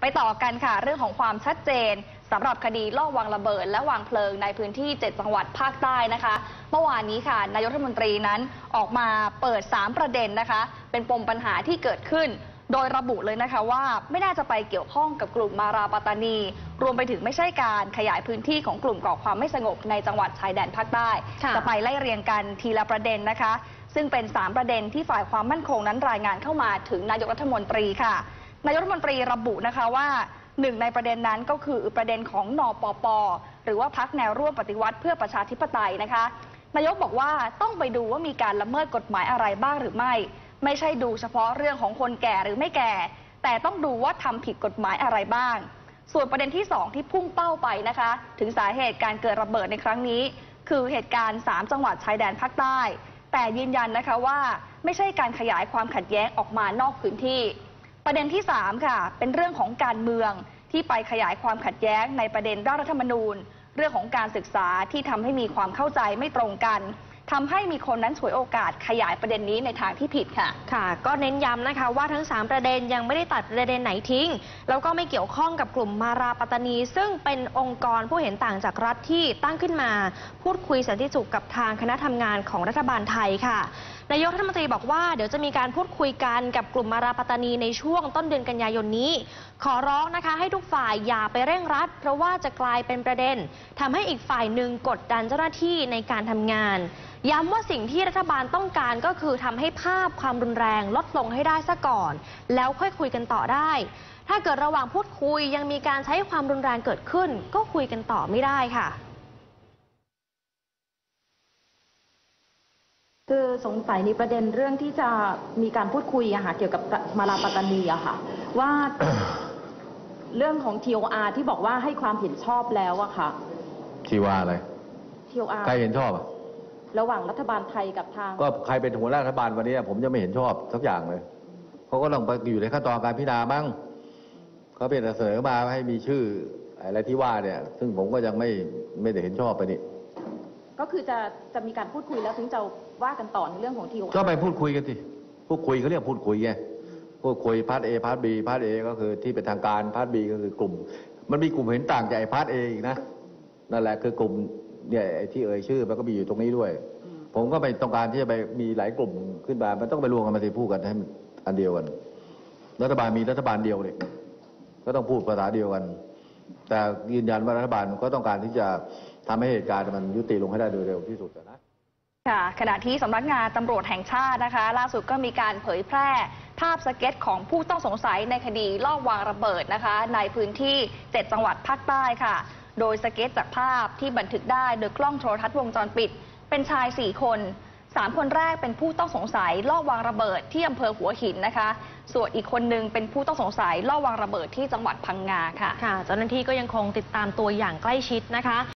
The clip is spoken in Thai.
ไปต่อกันค่ะ เรื่องของความชัดเจนสำหรับคดีลอบวางระเบิด และวางเพลิงในพื้นที่ 7 จังหวัดภาคใต้นะคะ เมื่อวานนี้ค่ะนายกรัฐมนตรีนั้นออกมาเปิด 3 ประเด็นนะคะ เป็นปมปัญหาที่เกิดขึ้น โดยระบุเลยนะคะว่าไม่น่าจะไปเกี่ยวข้องกับกลุ่มมาราปัตตานี รวมไปถึงไม่ใช่การขยายพื้นที่ของกลุ่มก่อความไม่สงบในจังหวัดชายแดนภาคใต้ค่ะจะไปไล่เรียงกันทีละประเด็นนะคะ ซึ่งเป็น 3 ประเด็นที่ฝ่ายความมั่นคงนั้นรายงานเข้ามาถึงนายกรัฐมนตรีค่ะ นายกรัฐมนตรีระบุนะคะว่าหนึ่งในประเด็นนั้นก็คือประเด็นของนอปป หรือว่าพักแนวร่วมปฏิวัติเพื่อประชาธิปไตยนะคะ นายกบอกว่าต้องไปดูว่ามีการละเมิดกฎหมายอะไรบ้างหรือไม่ ไม่ใช่ดูเฉพาะเรื่องของคนแก่หรือไม่แก่ แต่ต้องดูว่าทำผิดกฎหมายอะไรบ้าง ส่วนประเด็นที่ 2 ที่พุ่งเป้าไปนะคะ ถึงสาเหตุการเกิดระเบิดในครั้งนี้ คือเหตุการณ์ 3 จังหวัดชายแดนภาคใต้ แต่ยืนยันนะคะว่าไม่ใช่การขยายความขัดแย้งออกมานอกพื้นที่ ประเด็นที่ 3 ค่ะ เป็นเรื่องของการเมืองที่ไปขยายความขัดแย้งในประเด็นร่างรัฐธรรมนูญ เรื่องของการศึกษาที่ทำให้มีความเข้าใจไม่ตรงกัน ทำให้มีคนนั้นฉวยโอกาสขยายประเด็นนี้ในทางที่ผิดค่ะ ค่ะ ก็เน้นย้ำนะคะว่าทั้ง 3 ประเด็นยังไม่ได้ตัดประเด็นไหนทิ้ง แล้วก็ไม่เกี่ยวข้องกับกลุ่มมาราปัตตานี ซึ่งเป็นองค์กรผู้เห็นต่างจากรัฐที่ตั้งขึ้นมา พูดคุยสันติสุขกับทางคณะทำงานของรัฐบาลไทยค่ะนายกรัฐมนตรีบอกว่าเดี๋ยวจะมีการพูดคุยกันกับกลุ่มมาราปัตตานีในช่วงต้นเดือนกันยายนนี้ ขอร้องนะคะให้ทุกฝ่ายอย่าไปเร่งรัด เพราะว่าจะกลายเป็นประเด็นทำให้อีกฝ่ายหนึ่งกดดันเจ้าหน้าที่ในการทำงานย้ำว่าสิ่งที่รัฐบาลต้องการก็คือทำให้ภาพความรุนแรงลดลงให้ได้ซะก่อน แล้วค่อยคุยกันต่อได้ ถ้าเกิดระหว่างพูดคุยยังมีการใช้ความรุนแรงเกิดขึ้น ก็คุยกันต่อไม่ได้ค่ะ คือสงสัยในประเด็นเรื่องที่จะมีการพูดคุยอะค่ะเกี่ยวกับมาลาปัตตานีอะค่ะ ว่าเรื่องของ TOR ที่บอกว่าให้ความเห็นชอบแล้วอะค่ะ ที่ว่าอะไร TOR ใครเห็นชอบอะ ระหว่างรัฐบาลไทยกับทาง ก็ใครเป็นหัวหน้ารัฐบาลวันนี้ผมจะไม่เห็นชอบสักอย่างเลยเขาก็ต้องไปอยู่ในขั้นตอนการพิจารณามั้งเขาเป็นแต่เสนอมาให้มีชื่ออะไรที่ว่าเนี่ย ซึ่งผมก็ยังไม่ไม่ได้เห็นชอบไปนี่ก็คือจะจะมีการพูดคุยแล้วถึงจะว่ากันต่อในเรื่องของ TOR ก็ไปพูดคุยกันสิพูดคุยเขาเรียกพูดคุยไงพูดคุย Part A Part B Part A ก็คือที่เป็นทางการ Part B ก็คือกลุ่ม มันมีกลุ่มเห็นต่างจากไอ้ Part A อีกนะนั่นแหละคือกลุ่ม เนี่ยไอ้ที่เอ่ยชื่อมันก็มีอยู่ตรงนี้ด้วย ผมก็ไม่ต้องการที่จะไปมีหลายกลุ่มขึ้นมา มันต้องไปรวมกันมาสิพูดกันให้มันอันเดียวกัน รัฐบาลมีรัฐบาลเดียวเลยก็ต้องพูดภาษาเดียวกัน แต่ยืนยันว่ารัฐบาลก็ต้องการที่จะทำให้เหตุการณ์มันยุติลงให้ได้โดยเร็วที่สุดนะ ค่ะขณะที่สำนักงานตำรวจแห่งชาตินะคะ ล่าสุดก็มีการเผยแพร่ภาพสเก็ตของผู้ต้องสงสัยในคดีลอบวางระเบิดนะคะ ในพื้นที่ 7 จังหวัดภาคใต้ค่ะ โดยสเก็ตจากภาพที่บันทึกได้โดยกล้องโทรทัศน์วงจรปิด เป็นชาย 4 คน 3 คนแรกเป็นผู้ต้องสงสัยลอบวางระเบิดที่อำเภอหัวหินนะคะ ส่วนอีกคนหนึ่งเป็นผู้ต้องสงสัยลอบวางระเบิดที่จังหวัดพังงาค่ะ ค่ะ เจ้าหน้าที่ก็ยังคงติดตามตัวอย่างใกล้ชิดนะคะ